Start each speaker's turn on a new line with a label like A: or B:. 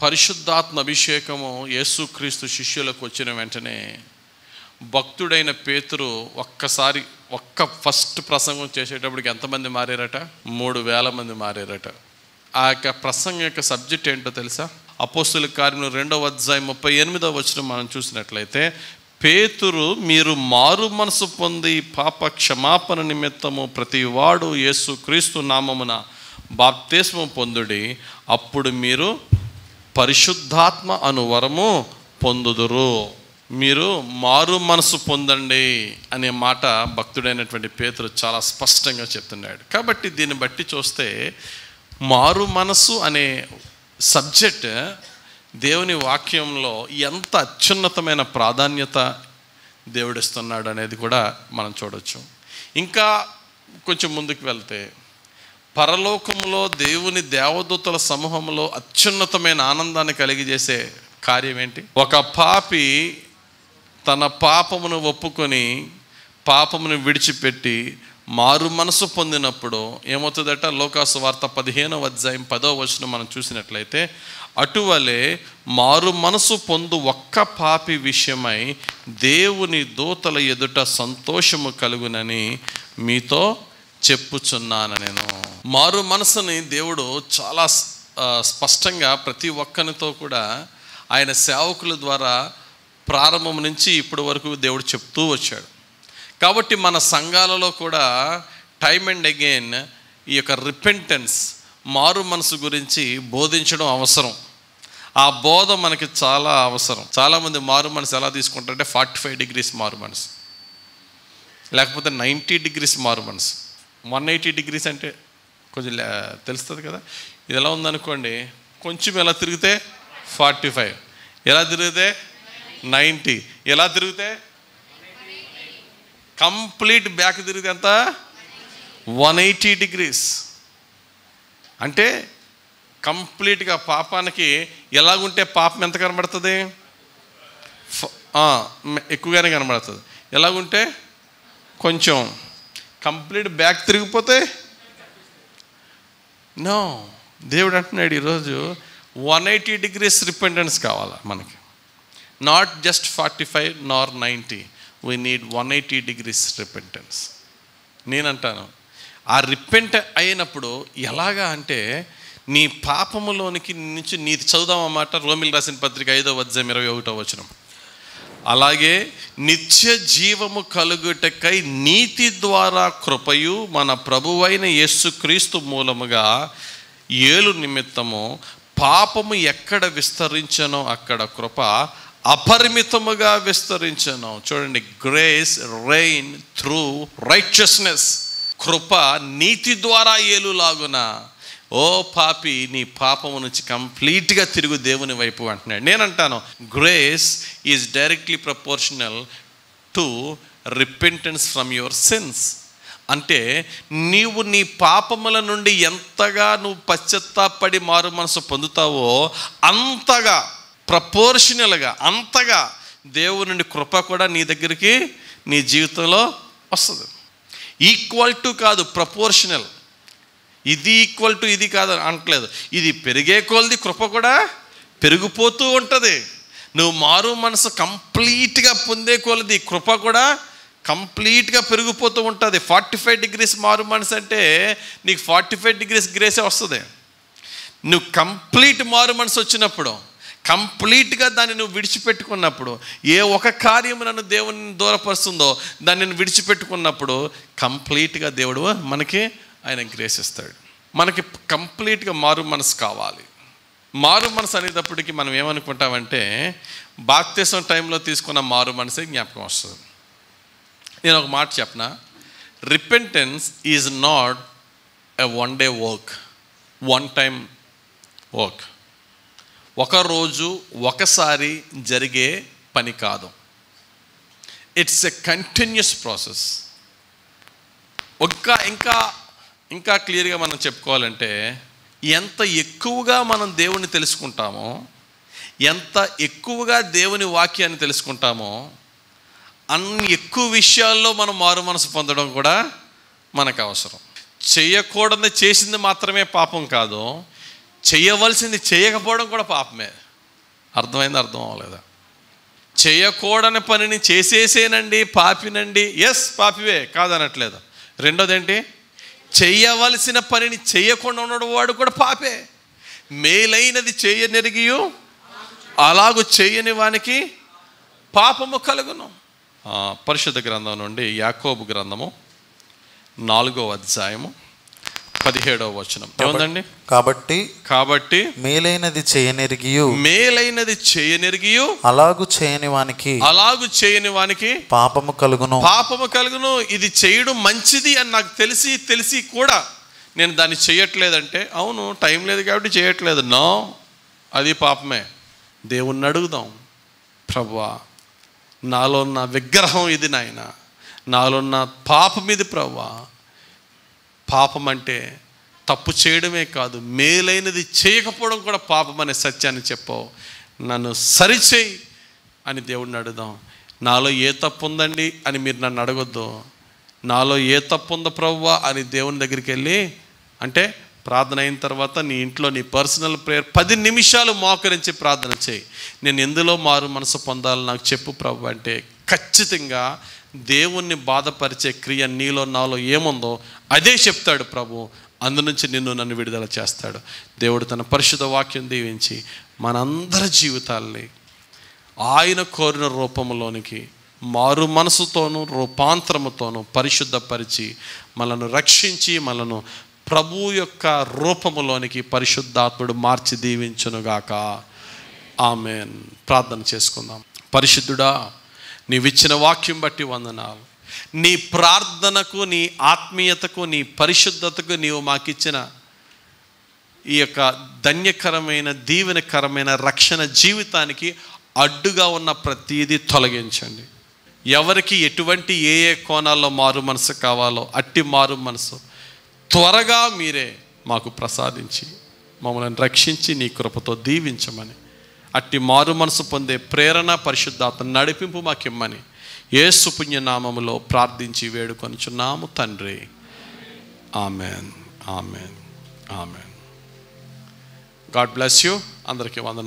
A: పరిశుద్ధాత్మ అభిషేకము యేసుక్రీస్తు శిష్యులకు వచ్చిన వెంటనే భక్తుడైన పేతురు ఒక్కసారి ఒక్క ఫస్ట్ ప్రసంగం చేసేటప్పటికి ఎంతమంది మారారట? మూడు వేల మంది మారారట. ఆ యొక్క ప్రసంగం యొక్క సబ్జెక్ట్ ఏంటో తెలుసా? అపోస్తుల కార్యములు రెండవ అధ్యాయం ముప్పై ఎనిమిదవ వచ్చిన మనం చూసినట్లయితే పేతురు మీరు మారు మనసు పొంది పాప క్షమాపణ నిమిత్తము ప్రతి వాడు యేసు క్రీస్తు నామమున బాప్తేస్ము పొందుడి అప్పుడు మీరు పరిశుద్ధాత్మ అను వరము పొందుదురు. మీరు మారు మనసు పొందండి అనే మాట భక్తుడైనటువంటి పేతురు చాలా స్పష్టంగా చెప్తున్నాడు. కాబట్టి దీన్ని బట్టి చూస్తే మారు మనసు అనే సబ్జెక్ట్ దేవుని వాక్యంలో ఎంత అత్యున్నతమైన ప్రాధాన్యత దేవుడిస్తున్నాడు అనేది కూడా మనం చూడొచ్చు. ఇంకా కొంచెం ముందుకు వెళ్తే పరలోకంలో దేవుని దేవదూతల సమూహంలో అత్యున్నతమైన ఆనందాన్ని కలిగజేసే కార్యం ఏంటి? ఒక పాపి తన పాపమును ఒప్పుకొని పాపమును విడిచిపెట్టి మారు మనసు పొందినప్పుడు ఏమవుతుందట? లోకాసు వార్త పదిహేనవ అధ్యాయం పదో వచనం మనం చూసినట్లయితే అటువలే మారు మనసు పొందు ఒక్క పాపి విషయమై దేవుని దూతల ఎదుట సంతోషము కలుగునని మీతో చెప్పుచున్నాను నేను. మారు మనసుని దేవుడు చాలా స్పష్టంగా ప్రతి ఒక్కరితో కూడా ఆయన సేవకుల ద్వారా ప్రారంభం నుంచి ఇప్పటి వరకు దేవుడు చెప్తూ వచ్చాడు. కాబట్టి మన సంఘాలలో కూడా టైమ్ అండ్ అగైన్ ఈ యొక్క రిపెంటెన్స్ మారు మనసు గురించి బోధించడం అవసరం. ఆ బోధ మనకి చాలా అవసరం. చాలామంది మారు మనసు ఎలా తీసుకుంటారంటే ఫార్టీ ఫైవ్ డిగ్రీస్ మారు మనసు. లేకపోతే నైంటీ డిగ్రీస్ మారు మనసు. వన్ ఎయిటీ డిగ్రీస్ అంటే కొంచెం తెలుస్తుంది కదా? ఇది ఎలా ఉందనుకోండి కొంచెం ఎలా తిరిగితే ఫార్టీ ఫైవ్ ఎలా తిరిగితే నైంటీ ఎలా తిరిగితే కంప్లీట్ బ్యాక్ తిరిగితే ఎంత? One eighty degrees. అంటే కంప్లీట్గా పాపానికి ఎలాగుంటే పాపం ఎంత కనబడుతుంది? ఎక్కువగానే కనబడుతుంది. ఎలాగుంటే కొంచెం కంప్లీట్ బ్యాక్ తిరిగిపోతే? నో. దేవుడు అంటున్నాడు ఈరోజు వన్ ఎయిటీ డిగ్రీస్ రిపెండెన్స్ కావాలా మనకి? Not just forty five nor ninety we need one eighty degrees repentance నేనంటాను ఆ రిపెంట్ అయినప్పుడు ఎలాగా అంటే నీ పాపములోనికి నుంచి నీది చదువుదామన్నమాట రోమిల్ రాసిన పత్రిక ఐదో అధ్యాయం ఇరవై ఒకటో వచనం. అలాగే నిత్య జీవము కలుగుటకై నీతి ద్వారా కృపయు మన ప్రభువైన యేసుక్రీస్తు మూలముగా ఏలు నిమిత్తము పాపము ఎక్కడ విస్తరించనో అక్కడ కృప అపరిమితముగా విస్తరించను. చూడండి గ్రేస్ రెయిన్ త్రూ రైచియస్నెస్ కృప నీతి ద్వారా ఏలులాగున? ఓ పాపి నీ పాపము నుంచి కంప్లీట్గా తిరుగు దేవుని వైపు అంటున్నాడు. నేనంటాను grace is directly proportional to repentance from your sins అంటే నీవు నీ పాపముల నుండి ఎంతగా నువ్వు పశ్చత్తాపడి మారు మనసు పొందుతావో అంతగా ప్రపోర్షనల్గా అంతగా దేవుని నుండి కృప కూడా నీ దగ్గరికి నీ జీవితంలో వస్తుంది. ఈక్వల్ టు కాదు ప్రపోర్షనల్ ఇది ఈక్వల్ టు ఇది కాదు అనట్లేదు. ఇది పెరిగే కొలది కృప కూడా పెరిగిపోతూ ఉంటుంది. నువ్వు మారు మనసు కంప్లీట్గా పొందే కొలది కృప కూడా కంప్లీట్గా పెరిగిపోతూ ఉంటుంది. ఫార్టీ ఫైవ్ డిగ్రీస్ మారు మనసు అంటే నీకు ఫార్టీ ఫైవ్ డిగ్రీస్ గ్రేసే వస్తుంది. నువ్వు కంప్లీట్ మారు మనసు వచ్చినప్పుడు కంప్లీట్గా దాన్ని నువ్వు విడిచిపెట్టుకున్నప్పుడు ఏ ఒక కార్యము నన్ను దేవుని దూరపరుస్తుందో దాన్ని నేను విడిచిపెట్టుకున్నప్పుడు కంప్లీట్గా దేవుడు మనకి ఆయన గ్రేస్ ఇస్తాడు. మనకి కంప్లీట్గా మారు మనసు కావాలి. మారు మనసు అనేటప్పటికి మనం ఏమనుకుంటామంటే బాప్తీసం టైంలో తీసుకున్న మారు మనసే జ్ఞాపకం వస్తుంది. నేను ఒక మాట చెప్పిన? Repentance is not a one day work one time work ఒక రోజు ఒకసారి జరిగే పని కాదు. ఇట్స్ ఎ కంటిన్యూస్ ప్రాసెస్ ఇంకా ఇంకా ఇంకా క్లియర్గా మనం చెప్పుకోవాలంటే ఎంత ఎక్కువగా మనం దేవుని తెలుసుకుంటామో ఎంత ఎక్కువగా దేవుని వాక్యాన్ని తెలుసుకుంటామో అన్ని ఎక్కువ విషయాల్లో మనం మారు మనసు పొందడం కూడా మనకు అవసరం. చేయకూడదు చేసింది మాత్రమే పాపం కాదు చేయవలసింది చేయకపోవడం కూడా పాపమే. అర్థమైంది అర్థం అవ్వలేదా? చేయకూడని పనిని చేసేసేనండి పాపినండి. ఎస్ పాపివే కాదనట్లేదు. రెండోదేంటి? చేయవలసిన పనిని చేయకుండా ఉండడం వాడు కూడా పాపే. మేలైనది చేయనెరిగియు అలాగు చేయని వానికి పాపము కలుగును. పరిశుద్ధ గ్రంథం నుండి యాకోబు గ్రంథము నాలుగో అధ్యాయము. పదిహేడవ వచనం. ఏముందండి?
B: కాబట్టి
A: కాబట్టి
B: మేలైనది చేయనెరిగియు.
A: మేలైనది చేయనెరిగియు.
B: అలాగు చేయని వానికి
A: అలాగు చేయని వానికి
B: పాపము కలుగును.
A: పాపము కలుగును. ఇది చేయడం మంచిది అని నాకు తెలిసి తెలిసి కూడా నేను దాన్ని చేయట్లేదంటే అవును టైం లేదు కాబట్టి చేయట్లేదు. నో అది పాపమే. దేవుణ్ణి అడుగుదాం. ప్రభువా నాలో ఉన్న విగ్రహం ఇది నాయన. నాలో ఉన్న పాపం ఇది ప్రభువా పాపం అంటే తప్పు చేయడమే కాదు మేలైనది చేయకపోవడం కూడా పాపం అనే సత్యాన్ని చెప్పావు. నన్ను సరిచేయి అని దేవుడిని అడుగుదాం. నాలో ఏ తప్పు ఉందండి అని మీరు నన్ను అడగొద్దు. నాలో ఏ తప్పు ఉందో ప్రవ్వా అని దేవుని దగ్గరికి వెళ్ళి అంటే ప్రార్థన అయిన తర్వాత నీ ఇంట్లో నీ పర్సనల్ ప్రేయర్ పది నిమిషాలు మోకరించి ప్రార్థన చేయి. నేను ఎందులో మారు మనసు పొందాలి నాకు చెప్పు ప్రభు అంటే ఖచ్చితంగా దేవుణ్ణి బాధపరిచే క్రియ నీలో నాలో ఏముందో అదే చెప్తాడు ప్రభు. అందునుంచి నిన్ను నన్ను విడుదల చేస్తాడు. దేవుడు తన పరిశుద్ధ వాక్యం దీవించి మనందరి జీవితాల్ని ఆయన కోరిన రూపంలోనికి మారు మనసుతోనూ రూపాంతరముతోనూ పరిశుద్ధపరిచి మనను రక్షించి మనను ప్రభు యొక్క రూపములోనికి పరిశుద్ధాత్ముడు మార్చి దీవించునుగాక. ఆమెన్. ప్రార్థన చేసుకుందాం. పరిశుద్ధుడా నీవిచ్చిన వాక్యం బట్టి వందనాలు. నీ ప్రార్థనకు నీ ఆత్మీయతకు నీ పరిశుద్ధతకు నీవు మాకిచ్చిన ఈ యొక్క ధన్యకరమైన దీవెనకరమైన రక్షణ జీవితానికి అడ్డుగా ఉన్న ప్రతీది తొలగించండి. ఎవరికి ఎటువంటి ఏ ఏ కోణాల్లో మారు మనసు కావాలో అట్టి మారు మనసు త్వరగా మీరే మాకు ప్రసాదించి మమ్మల్ని రక్షించి నీ కృపతో దీవించమని అట్టి మారు మనసు పొందే ప్రేరణ పరిశుద్ధాత్మ నడిపింపు మాకిమ్మని యేసు సుపుణ్యనామములో ప్రార్థించి వేడుకొనుచున్నాము తండ్రి. Amen. Amen. Amen. God bless you. అందరికీ వందన